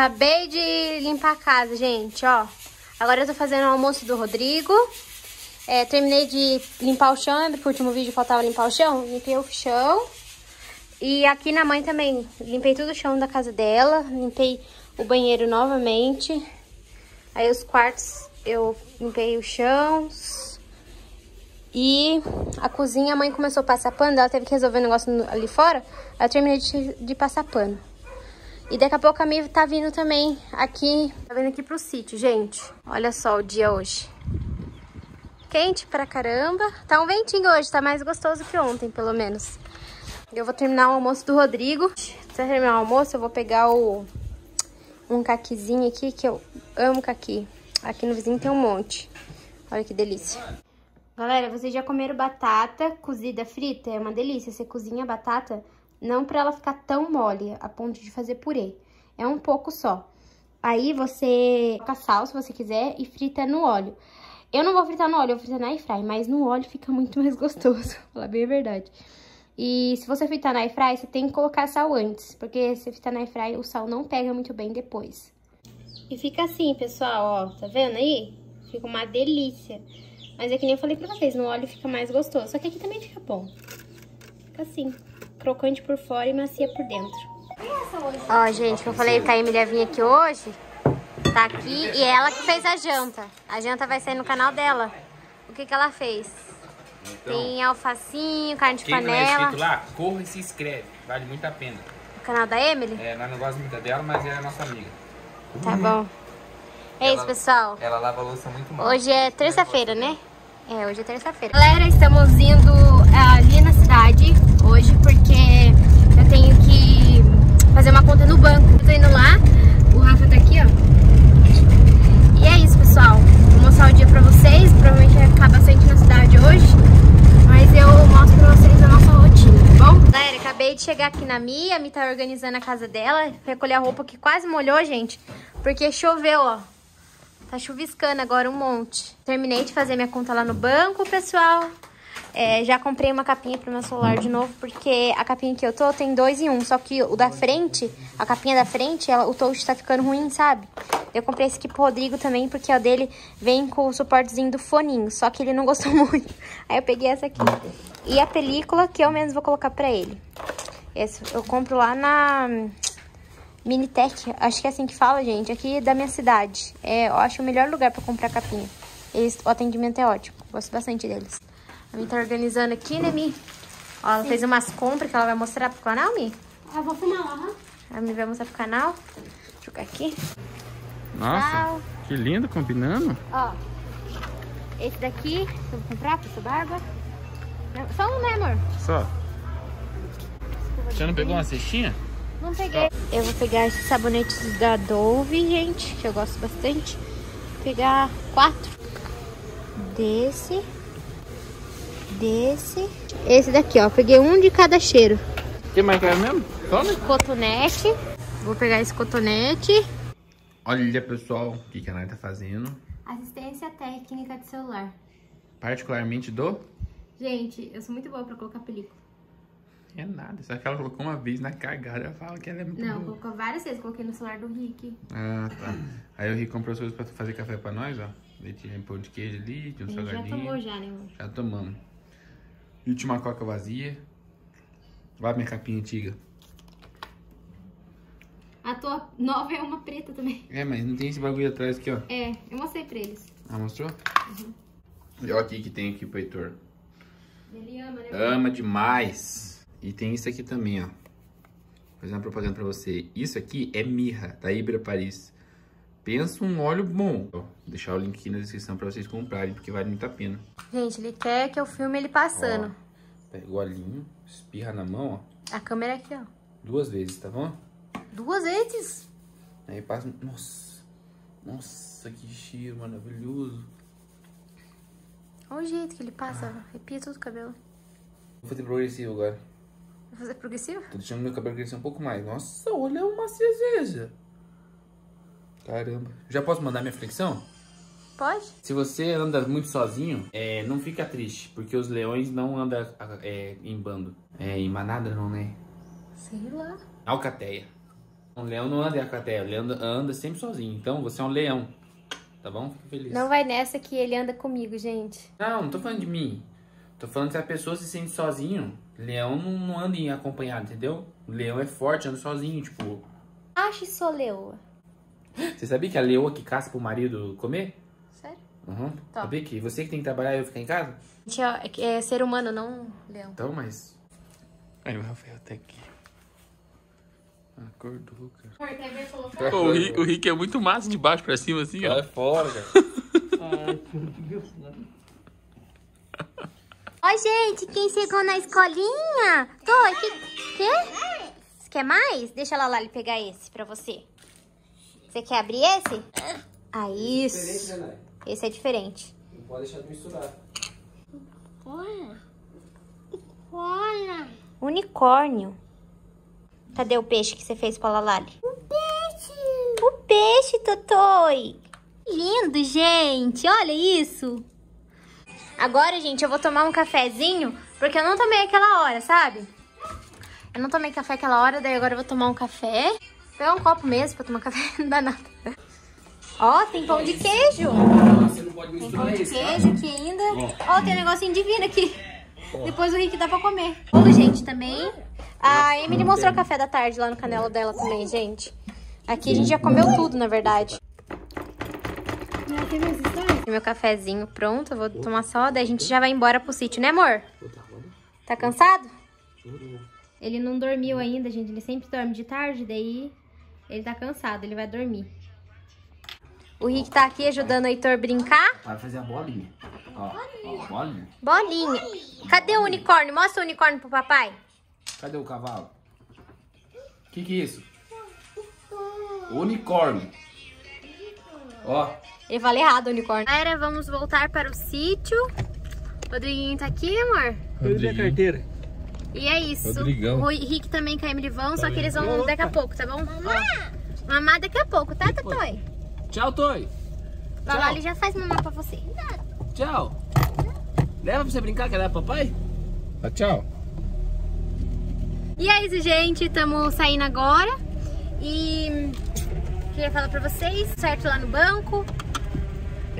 Acabei de limpar a casa, gente, ó. Agora eu tô fazendo o almoço do Rodrigo. É, terminei de limpar o chão, lembra que no último vídeo faltava limpar o chão? Limpei o chão. E aqui na mãe também, limpei todo o chão da casa dela. Limpei o banheiro novamente. Aí os quartos eu limpei o chão. E a cozinha a mãe começou a passar pano, ela teve que resolver um negócio ali fora. Eu terminei de, de passar pano. E daqui a pouco a Mi tá vindo também aqui, tá vindo aqui pro sítio, gente. Olha só o dia hoje. Quente pra caramba. Tá um ventinho hoje, tá mais gostoso que ontem, pelo menos. Eu vou terminar o almoço do Rodrigo. Se terminar o almoço, eu vou pegar o um caquizinho aqui, que eu amo caqui. Aqui no vizinho tem um monte. Olha que delícia. Galera, vocês já comeram batata cozida frita? É uma delícia. Você cozinha batata não para ela ficar tão mole, a ponto de fazer purê. É um pouco só. Aí você coloca sal, se você quiser, e frita no óleo. Eu não vou fritar no óleo, eu vou fritar na airfry, mas no óleo fica muito mais gostoso, falar bem a verdade. E se você fritar na airfry, você tem que colocar sal antes, porque se fritar na airfry, o sal não pega muito bem depois. E fica assim, pessoal, ó, tá vendo aí? Fica uma delícia. Mas é que nem eu falei pra vocês, no óleo fica mais gostoso. Só que aqui também fica bom. Fica assim crocante por fora e macia por dentro. Ó, gente, que eu falei que a Emília vinha aqui hoje, tá aqui e é ela que fez a janta. A janta vai sair no canal dela. O que que ela fez? Então, Tem alfacinho, carne de panela. Quem não é inscrito lá, corra e se inscreve. Vale muito a pena. O canal da Emily? É, nós não gostamos muito dela, mas ela é nossa amiga. Tá bom. É ela, isso, pessoal. Ela lava a louça muito mal. Hoje é terça-feira, né? É, hoje é terça-feira. Galera, estamos indo é, ali na cidade hoje porque fazer uma conta no banco. Eu tô indo lá, o Rafa tá aqui, ó. E é isso, pessoal. Vou mostrar o dia pra vocês. Provavelmente vai ficar bastante na cidade hoje. Mas eu mostro pra vocês a nossa rotina, tá bom? Galera, acabei de chegar aqui na Mia. A Mi tá organizando a casa dela. Recolher a roupa que quase molhou, gente. Porque choveu, ó. Tá chuviscando agora um monte. Terminei de fazer minha conta lá no banco, pessoal. É, já comprei uma capinha pro meu celular de novo, porque a capinha que eu tô tem dois em um. Só que o da frente, a capinha da frente, ela, o touch tá ficando ruim, sabe? Eu comprei esse aqui pro Rodrigo também, porque o dele vem com o suportezinho do foninho. Só que ele não gostou muito. Aí eu peguei essa aqui. E a película que eu mesmo vou colocar pra ele. Esse eu compro lá na Minitech, acho que é assim que fala, gente. Aqui da minha cidade. É, eu acho o melhor lugar pra comprar capinha. Eles, o atendimento é ótimo. Gosto bastante deles. A Mi tá organizando aqui, né, Mi? Ó, ela Sim. fez umas compras que ela vai mostrar pro canal, Mi? Eu vou filmar lá, né? A Mi vai mostrar pro canal. Deixa eu jogar aqui. Nossa, Tchau. que lindo, combinando. Ó, esse daqui eu vou comprar pra sua barba. Só um, né, amor? Só. Você não pegou uma cestinha? Não peguei. Eu vou pegar esses sabonetes da Dove, gente, que eu gosto bastante. Vou pegar quatro desse desse. Esse daqui, ó. Peguei um de cada cheiro. Que mais quer mesmo? Tome. Cotonete. Vou pegar esse cotonete. Olha, pessoal, o que, que a Nai tá fazendo. Assistência técnica de celular. Particularmente do? Gente, eu sou muito boa pra colocar película. É nada, só que ela colocou uma vez na cagada, eu falo que ela é muito Não, boa. colocou várias vezes, coloquei no celular do Rick. Ah, tá. Aí o Rick comprou as coisas pra fazer café pra nós, ó. Leite em pão de queijo ali, de um salgadinho. Já tomou já, né, amor? Já tomamos. E última coca vazia. A minha capinha antiga. A tua nova é uma preta também. É, mas não tem esse bagulho atrás aqui, ó. É, eu mostrei pra eles. Ah, mostrou? Uhum. E olha aqui que tem aqui pro Heitor. Ele ama, né? Ama demais. E tem isso aqui também, ó. Vou fazer uma propaganda pra você. Isso aqui é mirra, da Ibra Paris. Pensa um óleo bom. Vou deixar o link aqui na descrição pra vocês comprarem, porque vale muito a pena. Gente, ele quer que eu filme ele passando. Ó, pega o olhinho, espirra na mão, ó. A câmera aqui, ó. Duas vezes, tá bom? Duas vezes? Aí passa... Nossa! Nossa, que cheiro maravilhoso. Olha o jeito que ele passa, ah. arrepia todo o cabelo. Vou fazer progressivo agora. Vou fazer progressivo? Tô deixando meu cabelo crescer um pouco mais. Nossa, olha uma cereja. Caramba. Já posso mandar minha flexão? Pode. Se você anda muito sozinho, é, não fica triste, porque os leões não andam é, em bando. É, em manada não, né? Sei lá. Alcateia. Um leão não anda em alcateia, o leão anda, sempre sozinho. Então você é um leão. Tá bom? Fica feliz. Não vai nessa que ele anda comigo, gente. Não, não tô falando de mim. Tô falando que se a pessoa se sente sozinho, leão não, não anda em acompanhado, entendeu? O leão é forte, anda sozinho, tipo. Acho que sou leoa. Você sabia que a leoa que caça pro marido comer? Sério? Uhum. Tá. Sabia que você que tem que trabalhar e eu ficar em casa? Gente, é, é ser humano, não leão. Então, mas. Aí o Rafael tá aqui. Acordou, cara. O, Rick, o Rick é muito massa de baixo pra cima, assim, ó. Sai fora, cara. Ó, gente, quem chegou na escolinha? Tô, que... Quê? Você quer mais? Deixa a Lala pegar esse pra você. Você quer abrir esse? Ah, isso. né, Esse é diferente. Não pode deixar de misturar. Unicórnio. Cadê o peixe que você fez pra Lalali? O peixe! O peixe, Totoi! Lindo, gente! Olha isso! Agora, gente, eu vou tomar um cafezinho, porque eu não tomei aquela hora, sabe? Eu não tomei café aquela hora, daí agora eu vou tomar um café. Pegar um copo mesmo pra tomar café, não dá nada. Ó, tem pão de queijo. Você não pode Tem pão misturar de tá? queijo aqui ainda. Ó, tem um negocinho divino aqui. Depois o Rick dá pra comer. Bolo, gente, também. A Emily mostrou café da tarde lá no canelo dela também, gente. Aqui a gente já comeu tudo, na verdade. Meu cafezinho pronto, eu vou tomar só, daí a gente já vai embora pro sítio, né, amor? Tá cansado? Ele não dormiu ainda, gente. Ele sempre dorme de tarde, daí ele tá cansado, ele vai dormir. O Rick tá aqui ajudando o Heitor brincar. Vai fazer a bolinha. Ó, ó, bolinha. Bolinha. Cadê o unicórnio? Mostra o unicórnio pro papai. Cadê o cavalo? O que que é isso? Unicórnio. Ó, Ele fala errado, unicórnio. Galera, vamos voltar para o sítio. Rodriguinho tá aqui, amor? Cadê a carteira? E é isso. Rodrigão. O Rick também com a Emily vão, só que eles vão daqui a pouco, tá bom? Ó, mamar daqui a pouco, tá, Tatoi? Tchau, Toy. Vai lá, ele já faz mamar pra você. Tchau. Leva pra você brincar, quer levar papai? Tá, tchau. E é isso, gente. Estamos saindo agora. E queria falar pra vocês, certo lá no banco.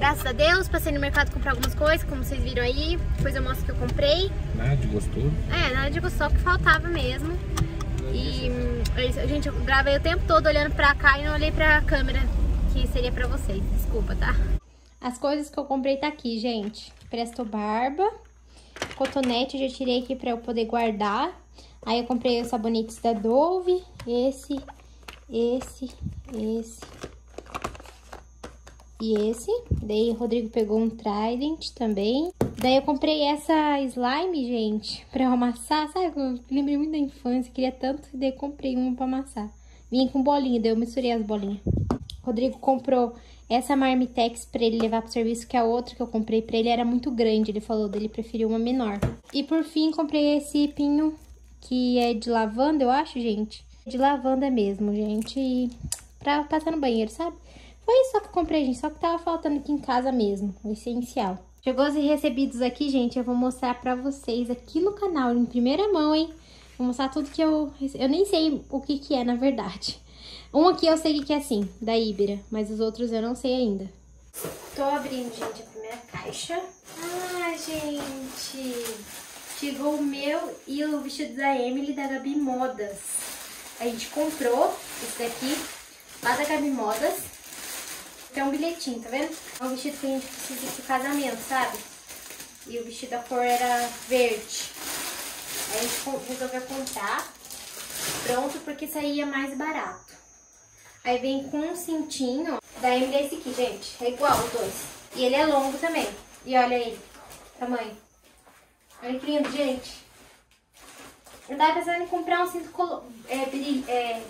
Graças a Deus, passei no mercado comprar algumas coisas, como vocês viram aí. Depois eu mostro o que eu comprei. Nada de gostoso. É, nada de só o que faltava mesmo. E, é gente, eu gravei o tempo todo olhando pra cá e não olhei pra câmera, que seria pra vocês. Desculpa, tá? As coisas que eu comprei tá aqui, gente. Presto Barba. Cotonete eu já tirei aqui pra eu poder guardar. Aí eu comprei os sabonetes da Dove. Esse, esse, esse e esse. Daí o Rodrigo pegou um Trident também. Daí eu comprei essa slime, gente, pra eu amassar. Sabe, eu lembrei muito da infância, queria tanto. Daí comprei uma pra amassar. Vim com bolinha, daí eu misturei as bolinhas. Rodrigo comprou essa Marmitex pra ele levar pro serviço, que a outra que eu comprei pra ele era muito grande. Ele falou dele preferiu uma menor. E por fim, comprei esse pinho que é de lavanda, eu acho, gente. De lavanda mesmo, gente. E pra passar no banheiro, sabe? Foi isso só que eu comprei, gente. Só que tava faltando aqui em casa mesmo. O essencial. Chegou os recebidos aqui, gente. Eu vou mostrar pra vocês aqui no canal, em primeira mão, hein? Vou mostrar tudo que eu... Eu nem sei o que que é, na verdade. Um aqui eu sei que é assim, da Ibera. Mas os outros eu não sei ainda. Tô abrindo, gente, a primeira caixa. Ah, gente... Chegou o meu e o vestido da Emily da Gabi Modas. A gente comprou esse daqui lá da Gabi Modas. Tem um bilhetinho, tá vendo? É um vestido que a gente precisa pro casamento, sabe? E o vestido da cor era verde. Aí a gente resolveu comprar pronto porque saía mais barato. Aí vem com um cintinho. Da Emily esse aqui, gente. É igual os dois. E ele é longo também. E olha aí, tamanho. Olha que lindo, gente. Eu tava pensando em comprar um cinto é, é,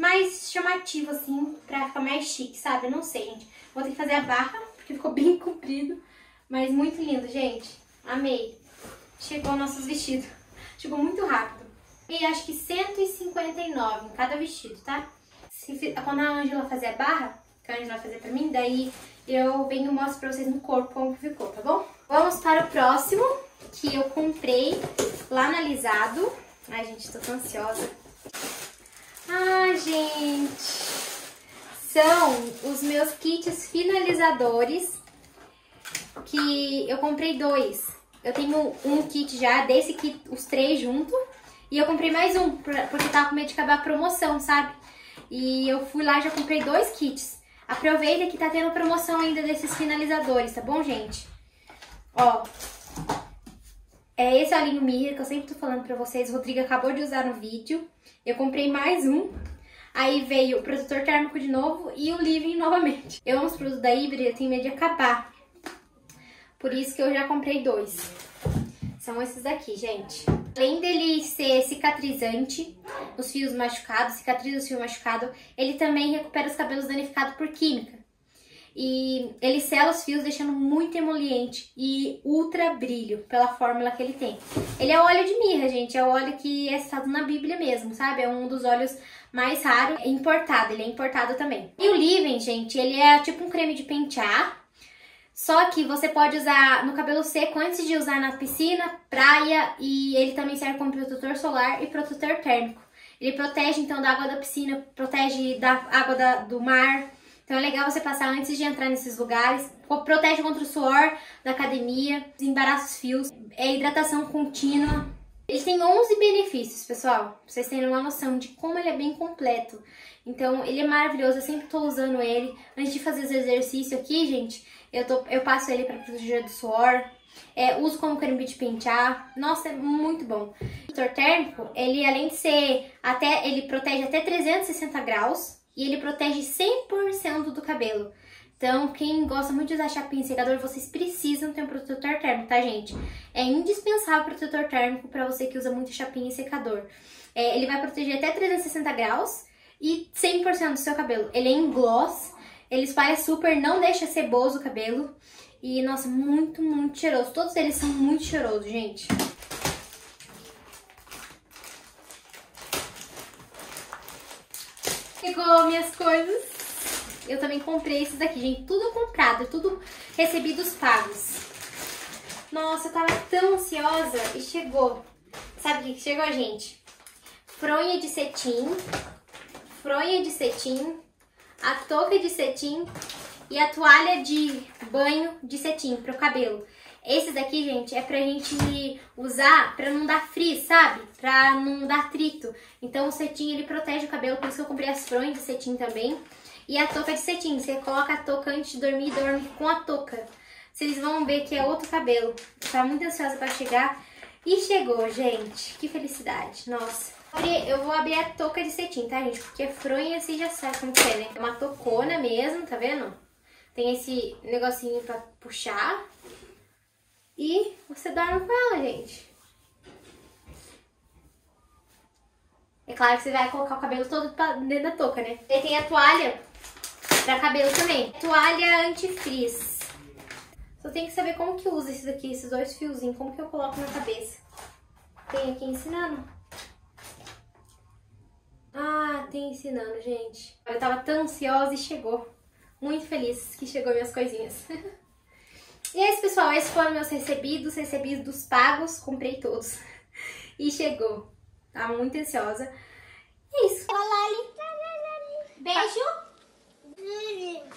mais chamativo, assim, pra ficar mais chique, sabe? Eu não sei, gente. Vou ter que fazer a barra, porque ficou bem comprido. Mas muito lindo, gente. Amei. Chegou nossos vestidos. Chegou muito rápido. E acho que 159 em cada vestido, tá? Se, quando a Angela fazer a barra, que a Angela vai fazer pra mim, daí eu venho e mostro pra vocês no corpo como ficou, tá bom? Vamos para o próximo, que eu comprei lá na Lisado. Ai, gente, tô tão ansiosa. Gente! São os meus kits finalizadores que eu comprei dois. Eu tenho um kit já, desse kit, os três juntos. E eu comprei mais um, porque tava com medo de acabar a promoção, sabe? E eu fui lá e já comprei dois kits. Aproveita que tá tendo promoção ainda desses finalizadores, tá bom, gente? Ó, é esse olhinho Mira que eu sempre tô falando pra vocês. O Rodrigo acabou de usar no vídeo. Eu comprei mais um. Aí veio o protetor térmico de novo e o Living novamente. Eu amo os produtos da e eu tenho medo de acabar. Por isso que eu já comprei dois. São esses daqui, gente. Além dele ser cicatrizante nos fios machucados, cicatriza os fios machucados, ele também recupera os cabelos danificados por química. E ele sela os fios deixando muito emoliente e ultra brilho pela fórmula que ele tem. Ele é óleo de mirra, gente, é o óleo que é citado na Bíblia mesmo, sabe? É um dos óleos mais raros, é importado, ele é importado também. E o Living, gente, ele é tipo um creme de pentear, só que você pode usar no cabelo seco antes de usar na piscina, praia e ele também serve como protetor solar e protetor térmico. Ele protege então da água da piscina, protege da água da, do mar. Então é legal você passar antes de entrar nesses lugares. Protege contra o suor da academia, embaraça os fios, é hidratação contínua. Ele tem 11 benefícios, pessoal, pra vocês terem uma noção de como ele é bem completo. Então, ele é maravilhoso, eu sempre tô usando ele. Antes de fazer os exercícios aqui, gente, eu, tô, eu passo ele para proteger do suor. É, uso como creme de pentear. Nossa, é muito bom. O protetor térmico, ele além de ser até, ele protege até 360 graus e ele protege 100% do cabelo. Então, quem gosta muito de usar chapinha e secador, vocês precisam ter um protetor térmico, tá, gente? É indispensável protetor térmico para você que usa muito chapinha e secador. É, ele vai proteger até 360 graus e 100% do seu cabelo. Ele é em gloss, ele espalha super, não deixa ceboso o cabelo. E, nossa, muito, muito cheiroso. Todos eles são muito cheirosos, gente. Chegou minhas coisas. Eu também comprei esses daqui, gente. Tudo comprado, tudo recebidos pagos. Nossa, eu tava tão ansiosa e chegou. Sabe o que chegou, gente? Fronha de cetim, fronha de cetim, a touca de cetim e a toalha de banho de cetim pro cabelo. Esses daqui, gente, é pra gente usar pra não dar frizz, sabe? Pra não dar atrito. Então o cetim, ele protege o cabelo, por isso que eu comprei as fronhas de cetim também. E a touca de cetim, você coloca a touca antes de dormir e dorme com a touca. Vocês vão ver que é outro cabelo. Tava muito ansiosa pra chegar. E chegou, gente. Que felicidade. Nossa. Eu vou abrir a touca de cetim, tá, gente? Porque fronha você já sabe como que é, né? É uma tocona mesmo, tá vendo? Tem esse negocinho pra puxar. E você dorme com ela, gente. É claro que você vai colocar o cabelo todo dentro da touca, né? E tem a toalha pra cabelo também. Toalha antifrizz. Só tem que saber como que usa esses aqui, esses dois fiozinhos, como que eu coloco na cabeça. Tem aqui ensinando. Ah, tem ensinando, gente. Eu tava tão ansiosa e chegou. Muito feliz que chegou minhas coisinhas. e é isso, pessoal. Esses foram meus recebidos, recebidos pagos. Comprei todos. E chegou. Tava muito ansiosa. É isso. Beijo.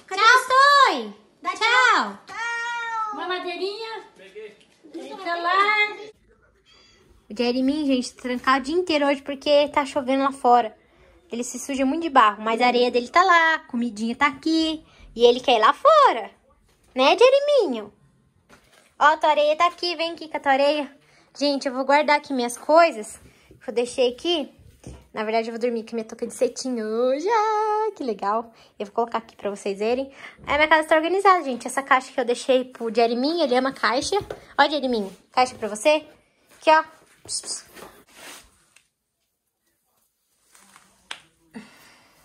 Tchau, Toy. Dá tchau. Uma madeirinha. Celular. O Jeremy, gente, trancar o dia inteiro hoje porque tá chovendo lá fora. Ele se suja muito de barro, mas a areia dele tá lá, a comidinha tá aqui. E ele quer ir lá fora. Né, Jereminho? Ó, tua areia tá aqui, vem aqui com a tua areia. Gente, eu vou guardar aqui minhas coisas. Eu deixei aqui. Na verdade, eu vou dormir com minha touca de cetim hoje. Ah, que legal. Eu vou colocar aqui pra vocês verem. A minha casa tá organizada, gente. Essa caixa que eu deixei pro Jereminho, ele ama caixa. Ó, Jereminho, caixa pra você. Aqui, ó.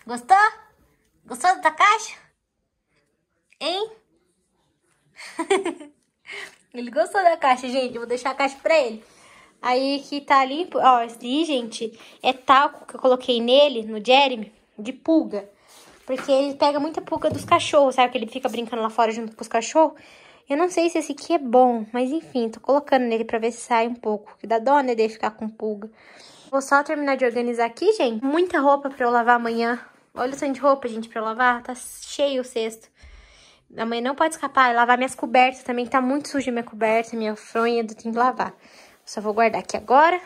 Gostou? Gostou da caixa? Hein? ele gostou da caixa, gente. Eu vou deixar a caixa pra ele. Aí que tá limpo, ó, esse gente, é talco que eu coloquei nele, no Jeremy, de pulga. Porque ele pega muita pulga dos cachorros, sabe? Que ele fica brincando lá fora junto com os cachorros. Eu não sei se esse aqui é bom, mas enfim, tô colocando nele pra ver se sai um pouco. Que dá dó, né, dele ficar com pulga. Vou só terminar de organizar aqui, gente. Muita roupa pra eu lavar amanhã. Olha o tanto de roupa, gente, pra eu lavar. Tá cheio o cesto. Amanhã não pode escapar. Lavar minhas cobertas também, tá muito suja minha coberta, minha fronha, eu tenho que lavar. Só vou guardar aqui agora.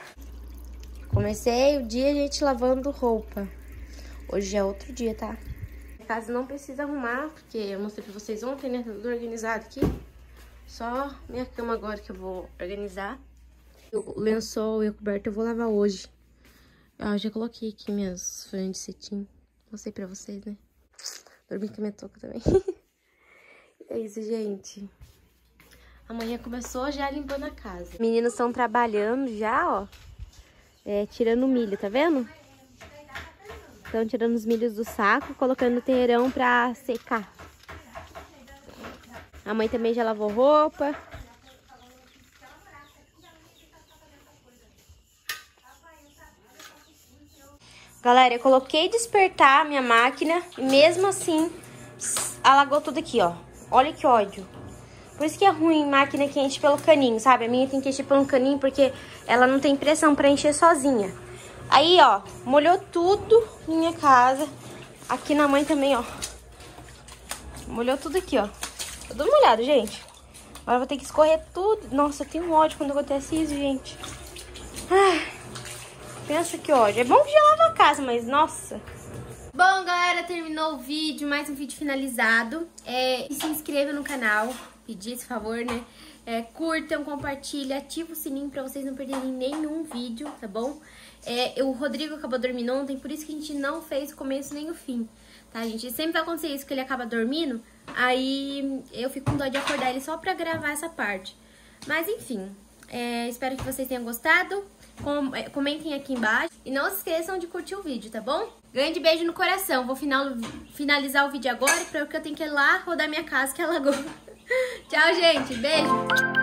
Comecei o dia, gente, lavando roupa. Hoje é outro dia, tá? A casa não precisa arrumar, porque eu mostrei pra vocês ontem, né? Tudo organizado aqui. Só minha cama agora que eu vou organizar. O lençol e a coberta eu vou lavar hoje. Ah, já coloquei aqui minhas folhas de cetim. Mostrei pra vocês, né? Dormi com a minha touca também. é isso, gente. Amanhã começou já limpando a casa. Meninos estão trabalhando já, ó. É, tirando milho, tá vendo? Estão tirando os milhos do saco, colocando no terreirão pra secar. A mãe também já lavou roupa. Galera, eu coloquei despertar a minha máquina e mesmo assim alagou tudo aqui, ó. Olha que ódio. Por isso que é ruim máquina que enche pelo caninho, sabe? A minha tem que encher pelo caninho porque ela não tem pressão pra encher sozinha. Aí, ó, molhou tudo minha casa. Aqui na mãe também, ó. Molhou tudo aqui, ó. Tudo molhado, gente. Agora eu vou ter que escorrer tudo. Nossa, eu tenho ódio quando acontece isso, gente. Ai, pensa que ódio. É bom que já lava a casa, mas nossa... Bom, galera, terminou o vídeo, mais um vídeo finalizado. É, se inscreva no canal, pedir esse favor, né? É, curtam, compartilhem, ativa o sininho pra vocês não perderem nenhum vídeo, tá bom? É, o Rodrigo acabou dormindo ontem, por isso que a gente não fez o começo nem o fim, tá, gente? Sempre vai acontecer isso, que ele acaba dormindo, aí eu fico com dó de acordar ele só pra gravar essa parte. Mas, enfim, é, espero que vocês tenham gostado. Com, é, comentem aqui embaixo. E não se esqueçam de curtir o vídeo, tá bom? Grande beijo no coração. Vou final, finalizar o vídeo agora, porque eu tenho que ir lá rodar minha casa, que é lagoa. Tchau, gente. Beijo.